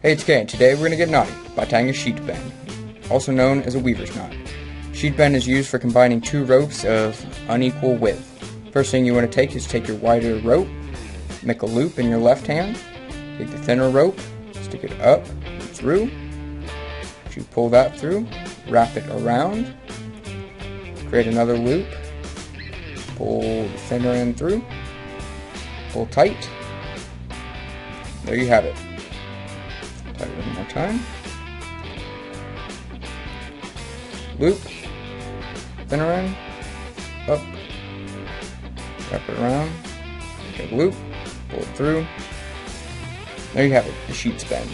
Hey, it's Kae, and today we're going to get naughty by tying a sheet bend, also known as a weaver's knot. Sheet bend is used for combining two ropes of unequal width. First thing you want to take is take your wider rope, make a loop in your left hand, take the thinner rope, stick it up through. As you pull that through, wrap it around, create another loop, pull the thinner end through, pull tight. There you have it. One more time. Loop, thinner around, up, wrap it around, make a loop, pull it through. There you have it, the sheets bend.